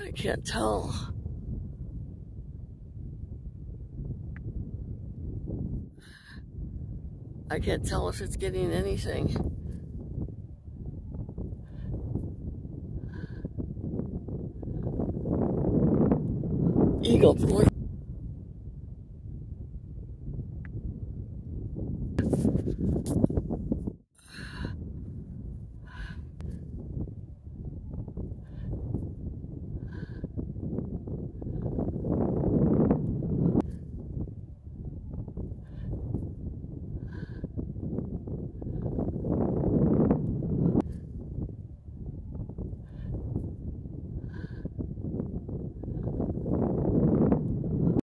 I can't tell. I can't tell if it's getting anything. Eagle, boy.